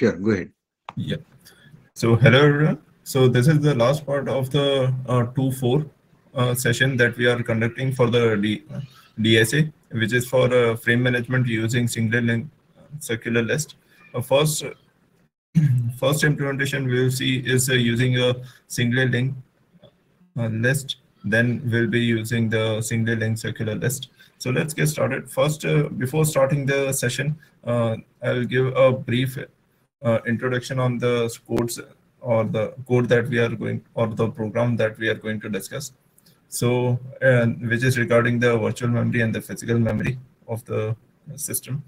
Sure, go ahead. Yeah. So hello everyone. So this is the last part of the uh, 2-4 uh, session that we are conducting for the D DSA, which is for uh, frame management using single link circular list. Uh, first, first implementation we will see is uh, using a single link uh, list. Then we'll be using the single link circular list. So let's get started. First, before starting the session, I'll give a brief introduction on the codes or the code that we are going or the program that we are going to discuss. So uh, which is regarding the virtual memory and the physical memory of the system.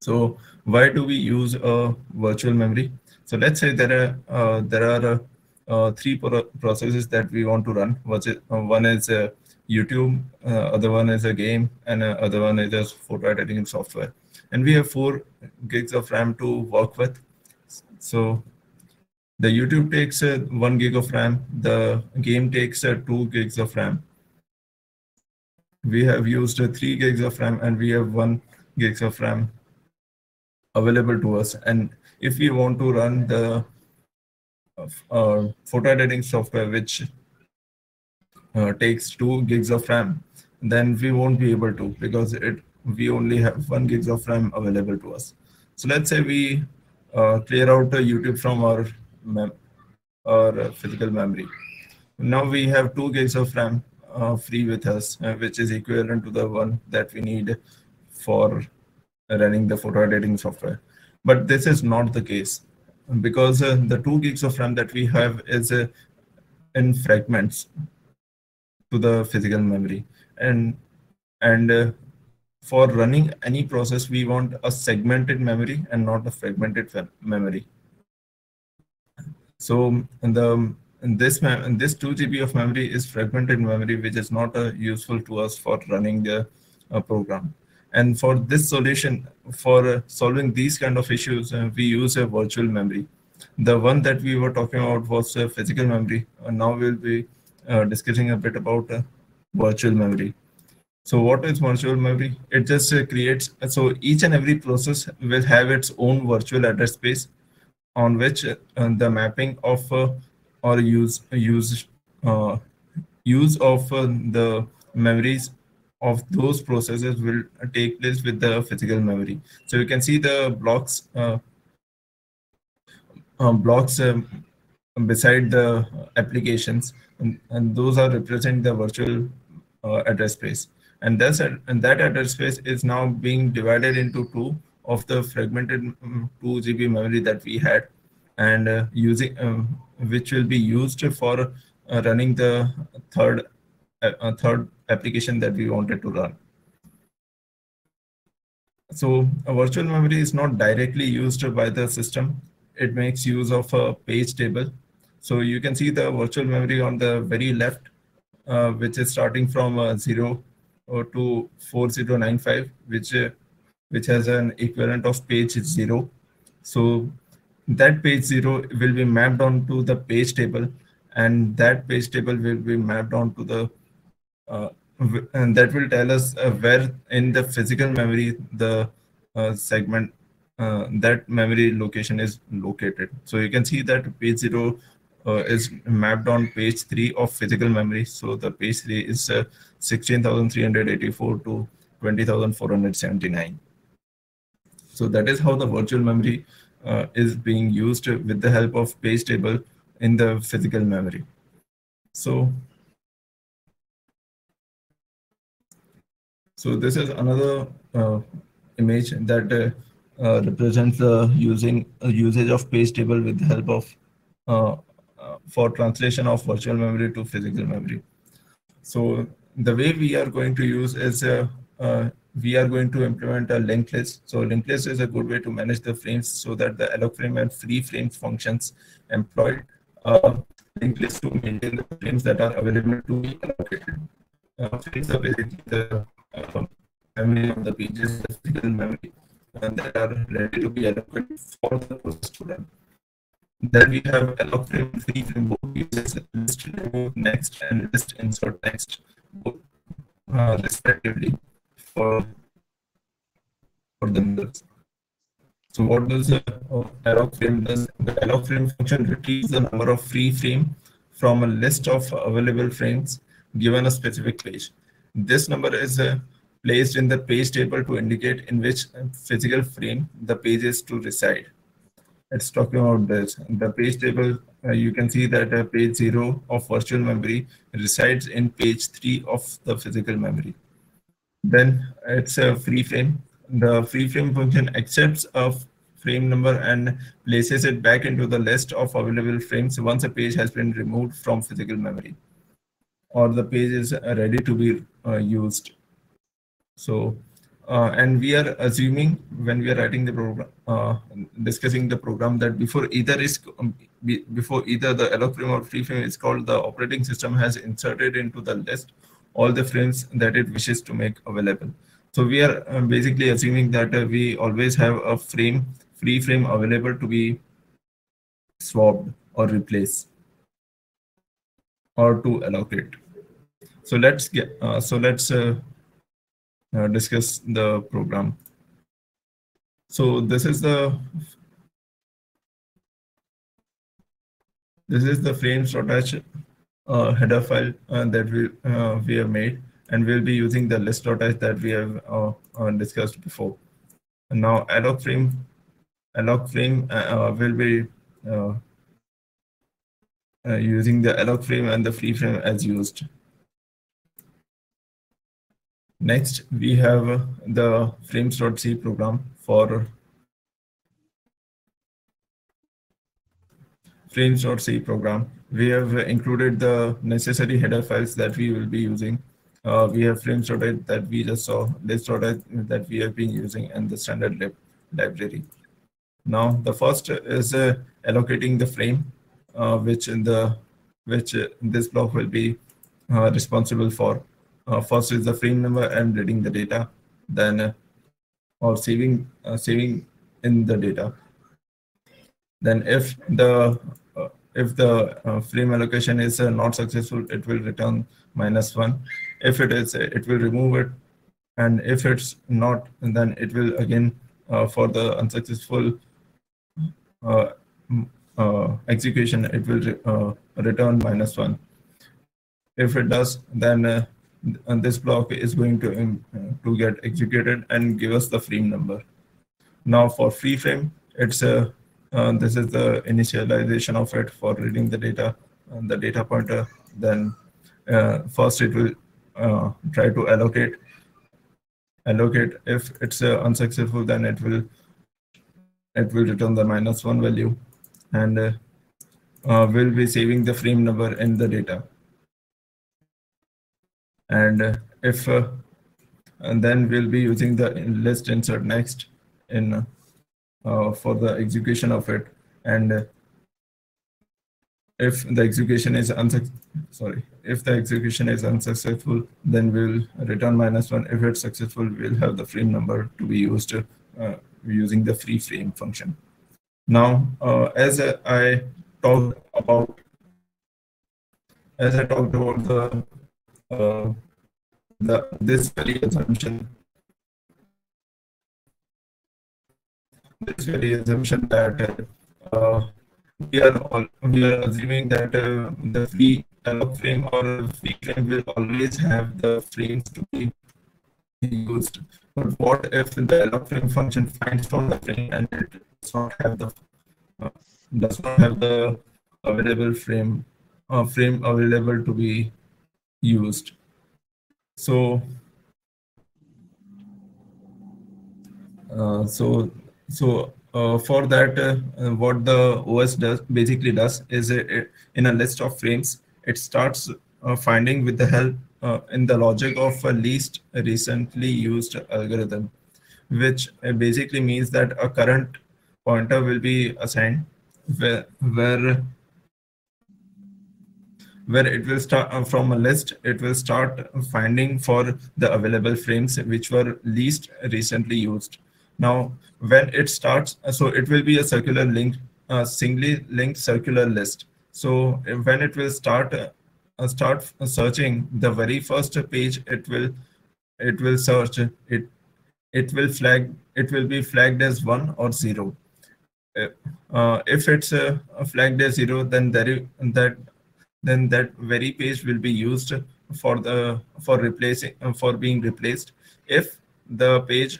So why do we use a virtual memory? So let's say there are uh, there are uh, uh three pro processes that we want to run uh, one is uh, youtube other one is a game and other one is just photo editing software and we have four gigs of ram to work with so the YouTube takes uh, one gig of RAM. The game takes uh, two gigs of RAM. We have used uh, three gigs of RAM and we have one gigs of RAM available to us. And if we want to run the photo editing software, which takes two gigs of RAM, then we won't be able to because it we only have one gigs of RAM available to us. So let's say we uh, clear out YouTube from our or uh, physical memory. Now we have two gigs of RAM uh, free with us, uh, which is equivalent to the one that we need for running the photo editing software. But this is not the case because uh, the two gigs of RAM that we have is uh, in fragments to the physical memory. And, and uh, for running any process, we want a segmented memory and not a fragmented memory. So in the in this in this 2 GB of memory is fragmented memory, which is not uh, useful to us for running the uh, program. And for this solution, for uh, solving these kind of issues, uh, we use a virtual memory. The one that we were talking about was physical memory. now we'll be uh, discussing a bit about uh, virtual memory. So what is virtual memory? It just creates, so each and every process will have its own virtual address space on which uh, the mapping of uh, or use use uh, use of the memories of those processes will take place with the physical memory. So you can see the blocks uh, uh, blocks um, beside the applications, and, and, those are representing the virtual uh, address space. And, that's, and that address space is now being divided into two of the fragmented um, 2 GB memory that we had and uh, using um, which will be used for uh, running the third uh, third application that we wanted to run. So a virtual memory is not directly used by the system. It makes use of a page table. So you can see the virtual memory on the very left, uh, which is starting from uh, 0 to 4095, which uh, which has an equivalent of page 0. So that page 0 will be mapped onto the page table and that page table will be mapped onto the uh, and that will tell us uh, where in the physical memory the uh, segment uh, that memory location is located so you can see that page 0 uh, is mapped on page 3 of physical memory so the page 3 is uh, 16384 to 20479 so that is how the virtual memory uh, is being used with the help of page table in the physical memory. So, so this is another uh, image that uh, uh represents the using usage of page table with the help of uh, uh, for translation of virtual memory to physical memory. So the way we are going to use is we are going to implement a linked list. So linked list is a good way to manage the frames so that the alloc frame and free frames functions employed uh, linked list to maintain the frames that are available to be allocated. Uh, frames are basically the uh, memory of the pages, the physical memory, and that are ready to be allocated for the process to run. Then we have alloc frame free frame both uses list remove next and list insert next both uh, respectively for for the members. So what does the alloc frame does? The alloc frame function retrieves the number of free frame from a list of available frames given a specific page. This number is uh, placed in the page table to indicate in which physical frame the page is to reside. It's talking about this. The page table, uh, you can see that uh, page zero of virtual memory resides in page three of the physical memory. Then it's a free frame. The free frame function accepts a frame number and places it back into the list of available frames once a page has been removed from physical memory or the page is ready to be uh, used. So, uh, and we are assuming when we are writing the program, uh, discussing the program that before either is um, before either the alloc frame or free frame is called, the operating system has inserted into the list all the frames that it wishes to make available. So we are uh, basically assuming that uh, we always have a frame, free frame available to be swapped or replaced or to allocate. So let's get uh, so let's uh, discuss the program. So this is the this is the frames.h uh, header file uh, that we uh, we have made and we'll be using the list.h that we have uh, uh, discussed before. And now alloc frame, alloc frame uh, will be using the alloc frame and the free frame as used. Next, we have the frames.c program for frames.c program. We have included the necessary header files that we will be using uh, we have frames.h that we just saw, list.h that we have been using, and the standard lib library. Now, the first is uh, allocating the frame, uh, which in the which this block will be uh, responsible for. Uh, first is the frame number and reading the data, then or saving saving in the data. Then if the if the frame allocation is not successful, it will return minus one if it is it will remove it and if it's not then it will again uh, for the unsuccessful uh, uh, execution it will re uh, return minus one if it does then uh, this block is going to um, to get executed and give us the frame number. Now for free frame it's a uh, this is the initialization of it for reading the data and the data pointer. Then first it will uh, try to allocate allocate. If it's uh, unsuccessful then it will it will return the minus one value. And uh, uh, we'll be saving the frame number in the data and uh, if uh, and then we'll be using the list insert next in for the execution of it. And if the execution is sorry if the execution is unsuccessful then we'll return minus one. If it's successful we'll have the frame number to be used uh, using the free frame function. Now uh, as i talked about as i talked about the uh, the this very assumption this very assumption that uh, we are all, we are assuming that uh, the free alloc frame or free frame will always have the frames to be used. But what if the alloc frame function finds from the frame and it does not have the uh, does not have the available frame uh, frame available to be used? So uh, so so uh, for that, uh, what the OS does basically does is it, it, in a list of frames, it starts uh, finding with the help uh, in the logic of a least recently used algorithm, which uh, basically means that a current pointer will be assigned where, where where it will start uh, from a list it will start finding for the available frames which were least recently used now, when it starts, uh, so it will be a circular link, a singly linked circular list. So when it will start uh, start searching the very first page, it will it will search it it will flag it will be flagged as one or zero. Uh, if it's uh, flagged as zero, then that that then that very page will be used for the for replacing for being replaced. If the page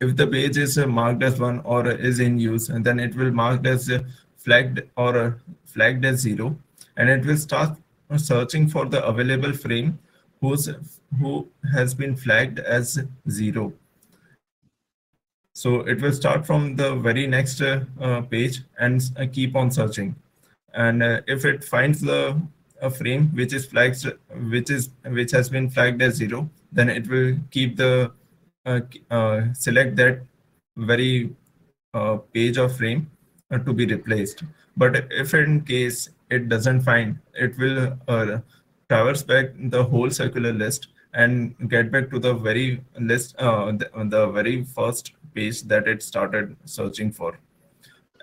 if the page is marked as one or is in use, and then it will marked as flagged or flagged as zero, and it will start searching for the available frame whose who has been flagged as zero. So it will start from the very next uh, page and keep on searching. And uh, if it finds the a frame which is flagged, which is which has been flagged as zero, then it will keep the uh, uh, select that very uh, page or frame to be replaced. But if in case it doesn't find, it will traverse back the whole circular list and get back to the very list, uh, the, the, very first page that it started searching for.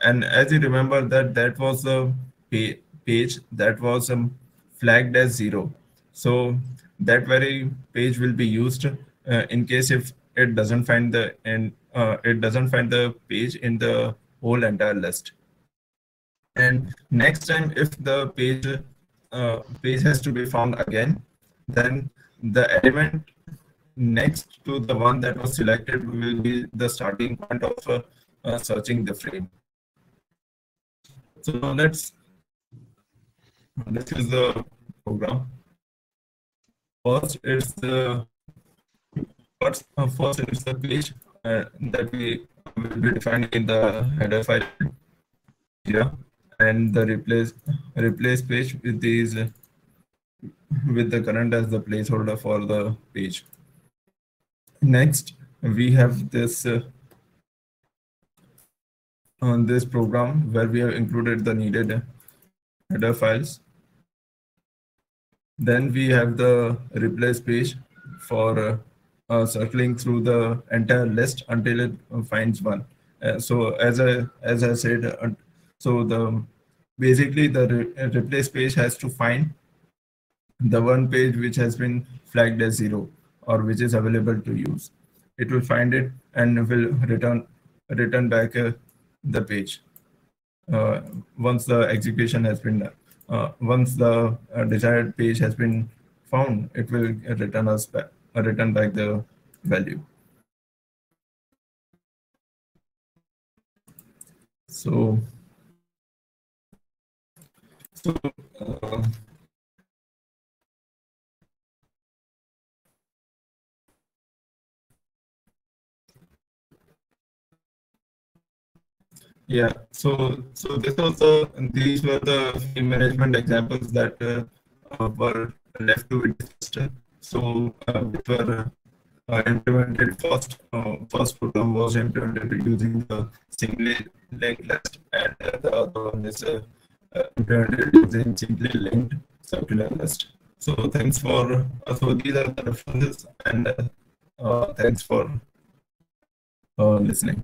And as you remember that that was the page that was um, flagged as zero. So that very page will be used uh, in case if it doesn't find the and uh, it doesn't find the page in the whole entire list. And next time, if the page uh, page has to be found again, then the element next to the one that was selected will be the starting point of uh, searching the frame. So let's, this is the program. First, it's the first, uh, first it's the page uh, that we will be defining in the header file here, and the replace replace page with these with the current as the placeholder for the page. Next, we have this uh, on this program where we have included the needed header files. Then we have the replace page for uh, uh, circling through the entire list until it finds one. Uh, so as I as I said, uh, so the basically the re replace page has to find the one page which has been flagged as zero or which is available to use. It will find it and will return return back uh, the page uh, once the execution has been. Uh, once the uh, desired page has been found, it will return us back uh, return back the value. So, so uh, Yeah, so so this the these were the management examples that uh, uh, were left to be discussed. So uh, were uh, implemented first. Uh, first program was implemented using the single linked list, and the other one is uh, implemented using singly linked circular list. So thanks for so these are the references, and thanks for listening.